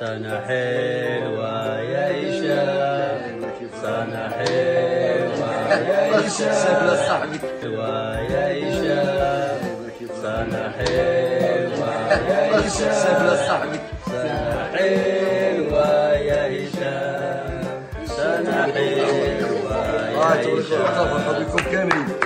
سنة حلوة يا هشام سنة حلوة يا هشام حلوة يا هشام سنة حلوة يا هشام سنة حلوة يا هشام سنة حلوة يا هشام بكم كاملين